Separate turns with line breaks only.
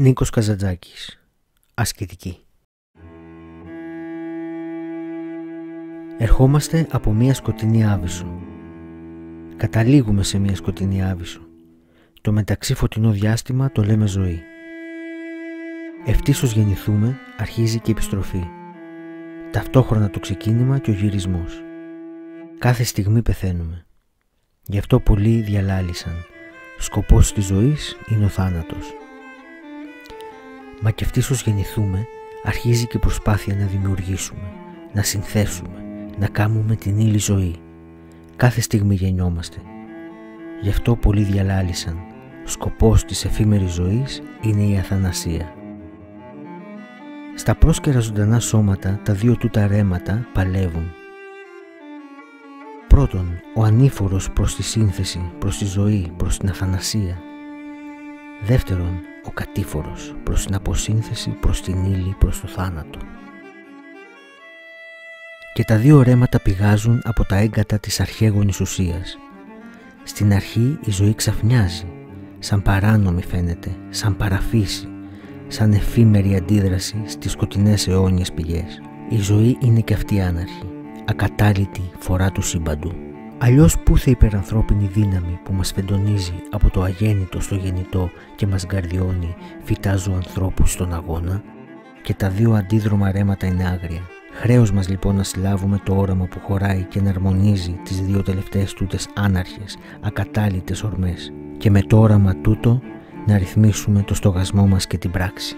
Νίκος Καζαντζάκης Ασκητική Ερχόμαστε από μια σκοτεινή άβυσο. Καταλήγουμε σε μια σκοτεινή άβυσο. Το μεταξύ φωτεινό διάστημα το λέμε ζωή. Ευτύσως γεννηθούμε, αρχίζει και η επιστροφή. Ταυτόχρονα το ξεκίνημα και ο γυρισμός. Κάθε στιγμή πεθαίνουμε. Γι' αυτό πολλοί διαλάλησαν. Σκοπός της ζωής είναι ο θάνατος. Μα και ευτύσως γεννηθούμε, αρχίζει και η προσπάθεια να δημιουργήσουμε, να συνθέσουμε, να κάνουμε την ύλη ζωή. Κάθε στιγμή γεννιόμαστε. Γι' αυτό πολλοί διαλάλησαν. Σκοπός της εφήμερης ζωής είναι η αθανασία. Στα πρόσκαιρα ζωντανά σώματα τα δύο τούτα ρέματα παλεύουν. Πρώτον, ο ανήφορος προς τη σύνθεση, προς τη ζωή, προς την αθανασία. Δεύτερον, ο κατήφορος προς την αποσύνθεση, προς την ύλη, προς το θάνατο. Και τα δύο ρέματα πηγάζουν από τα έγκατα της αρχαίγονης ουσίας. Στην αρχή η ζωή ξαφνιάζει, σαν παράνομη φαίνεται, σαν παραφύση, σαν εφήμερη αντίδραση στις σκοτεινές αιώνιες πηγές. Η ζωή είναι και αυτή άναρχη, ακατάλητη φορά του σύμπαντου. Αλλιώς πού θα υπερανθρώπινη δύναμη που μας φεντονίζει από το αγέννητο στο γεννητό και μας γκαρδιώνει φυτάζω ανθρώπους στον αγώνα; Και τα δύο αντίδρομα ρέματα είναι άγρια. Χρέος μας λοιπόν να συλλάβουμε το όραμα που χωράει και να αρμονίζει τις δύο τελευταίες τούτες άναρχες, ακατάλητες ορμές και με το όραμα τούτο να ρυθμίσουμε το στογασμό μας και την πράξη.